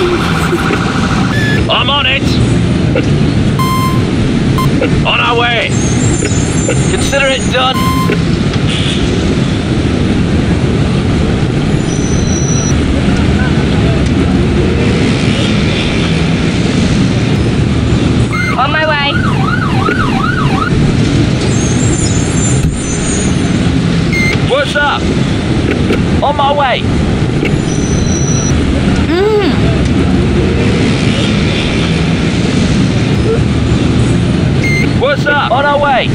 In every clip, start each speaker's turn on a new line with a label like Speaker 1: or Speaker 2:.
Speaker 1: I'm on it. On our way. Consider it done.
Speaker 2: On my way.
Speaker 1: What's up? On my way. Mm. What's up? On our way.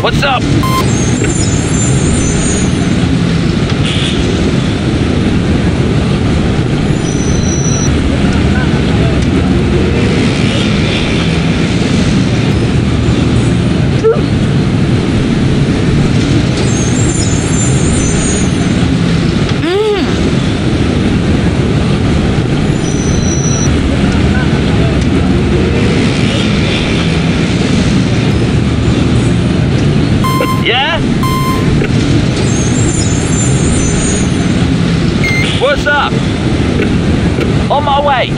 Speaker 1: What's up? Yeah? What's up? On my way.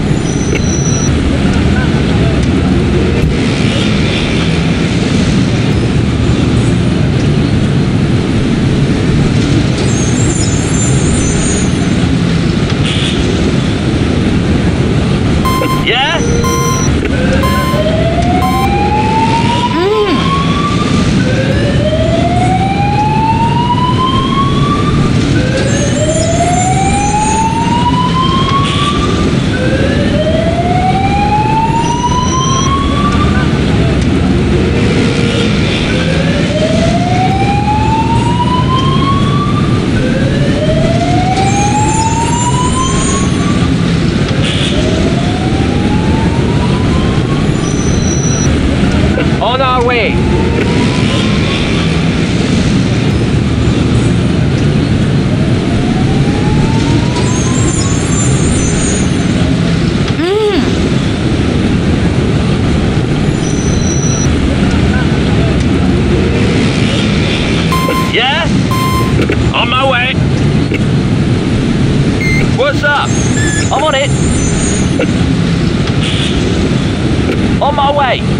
Speaker 1: Yeah? On our way. Yeah? On my way. What's up? I'm on it. On my way.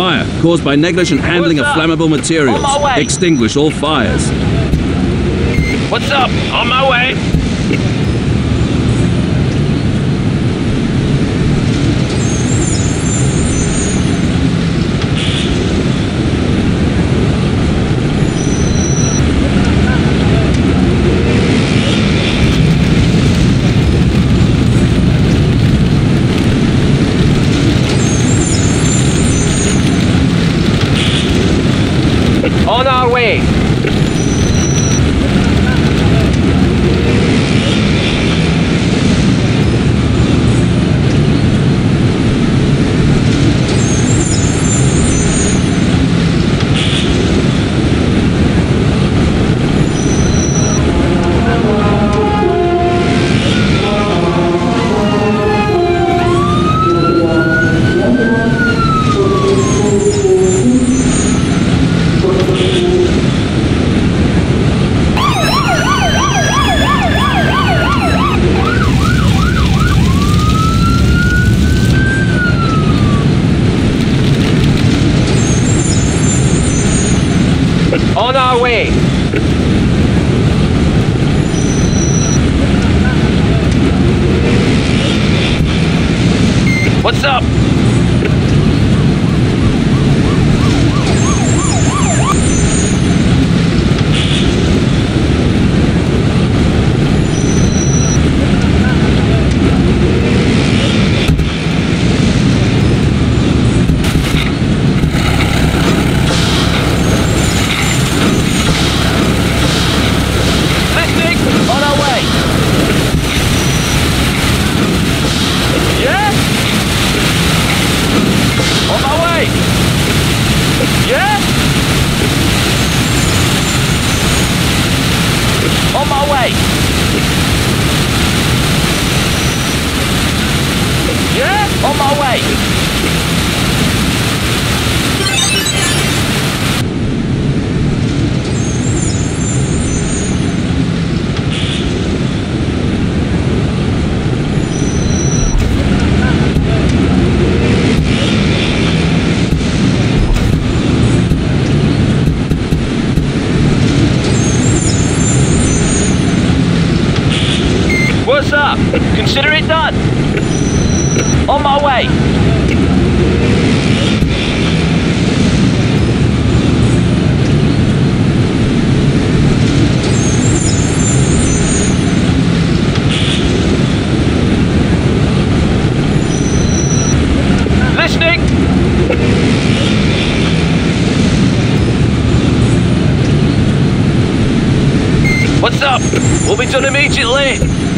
Speaker 3: Fire caused by negligent handling of flammable materials.
Speaker 1: On my way.
Speaker 3: Extinguish all fires.
Speaker 1: What's up? On my way. On our way. On our way. What's up? Listening. On our way. Yeah? On my way. Yeah? On my way. Yeah? On my way. What's up? Consider it done. On my way. Listening. What's up? We'll be done immediately.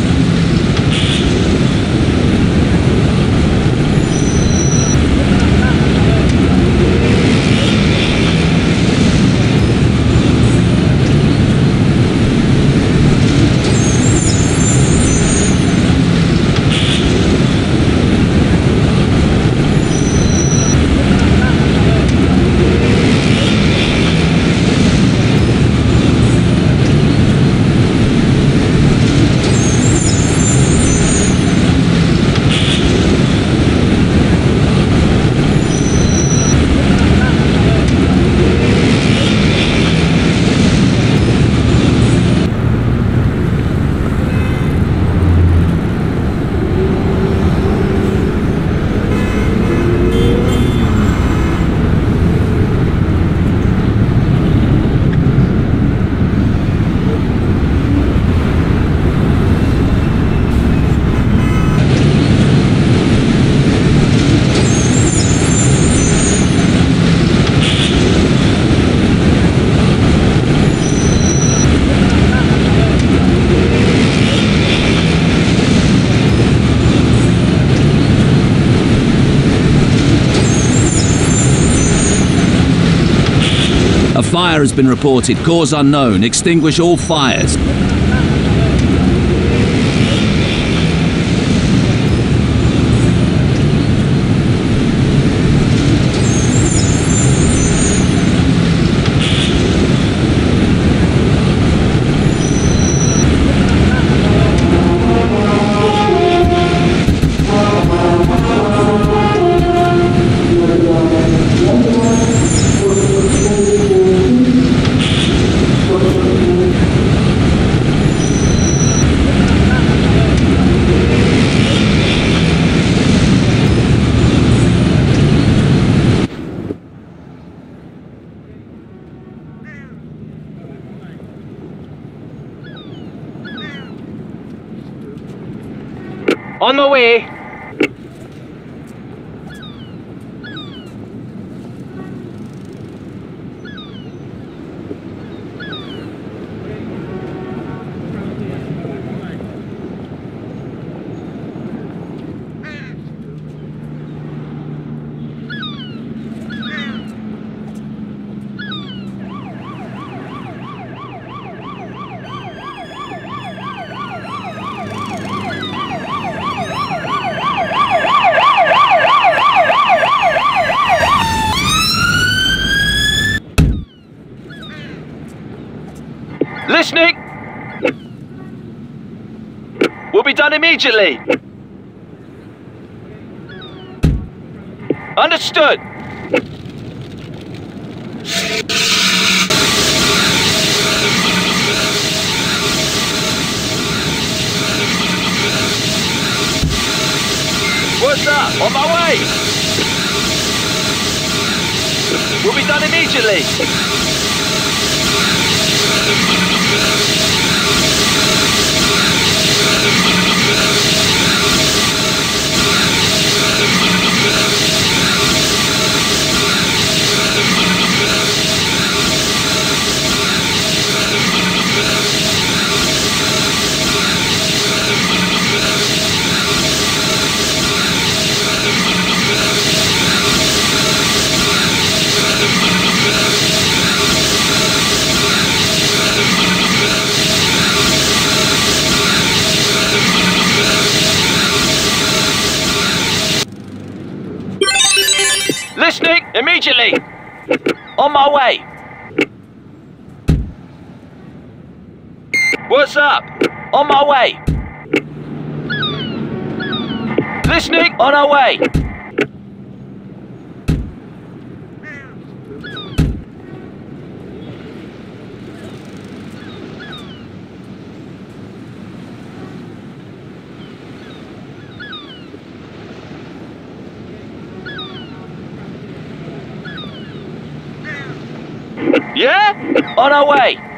Speaker 3: Fire has been reported. Cause unknown. Extinguish all fires.
Speaker 1: On the way. Listening! Will be done immediately. Understood. What's up? On my way. We'll be done immediately. Immediately. On my way. What's up? On my way. Listening on our way. On our way.